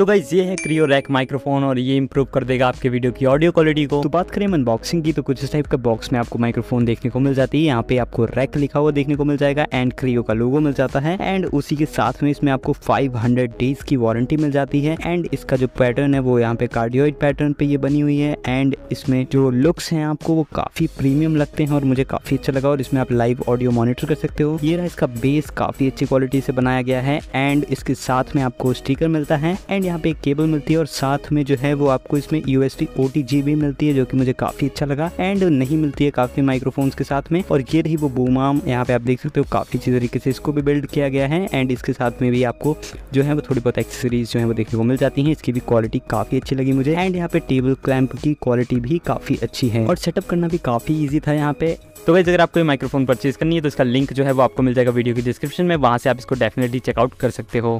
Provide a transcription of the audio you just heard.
तो गाइज़ ये है क्रियो रैक माइक्रोफोन और ये इंप्रूव कर देगा आपके वीडियो की ऑडियो क्वालिटी को। तो बात करें अनबॉक्सिंग की तो कुछ इस टाइप का बॉक्स में आपको माइक्रोफोन देखने को मिल जाती है। यहाँ पे आपको रैक लिखा हुआ देखने को मिल जाएगा एंड क्रियो का लोगो मिल जाता है। एंड उसी के साथ में इसमें आपको 500 डेज़ की वारंटी मिल जाती है। एंड इसका जो पैटर्न है, वो यहाँ पे कार्डियोइड पैटर्न पे ये बनी हुई है। एंड इसमें जो लुक्स हैं आपको, वो काफ़ी प्रीमियम लगते हैं और मुझे काफ़ी अच्छा लगा। और इसमें आप लाइव ऑडियो मॉनिटर कर सकते हो। ये रहा इसका बेस काफ़ी अच्छी क्वालिटी से बनाया गया है। एंड इसके साथ में आपको स्टीकर मिलता है। एंड यहाँ पे एक केबल मिलती है और साथ में जो है वो आपको इसमें यू एस भी मिलती है, जो कि मुझे काफ़ी अच्छा लगा। एंड नहीं मिलती है काफ़ी माइक्रोफोन्स के साथ में, और ये रही वो बूमाम यहाँ पे आप देख सकते हो काफ़ी अच्छी तरीके से इसको भी बिल्ड किया गया है। एंड इसके साथ में भी आपको जो है वो थोड़ी बहुत एक्सेसरीज जो है वो देखने को मिल जाती है। इसकी भी क्वालिटी काफ़ी अच्छी लगी मुझे। एंड यहाँ पे टेबल क्लैंप की क्वालिटी भी काफ़ी अच्छी है। और सेटअप करना भी काफ़ी ईजी था यहाँ पे। तो वैसे अगर आपको ये माइक्रोफोन परचेज करनी है तो इसका लिंक जो है वो आपको मिल जाएगा वीडियो की डिस्क्रिप्शन में। वहाँ से आप इसको डेफिनेटली चेकआउट कर सकते हो।